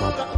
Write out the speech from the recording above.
Bye.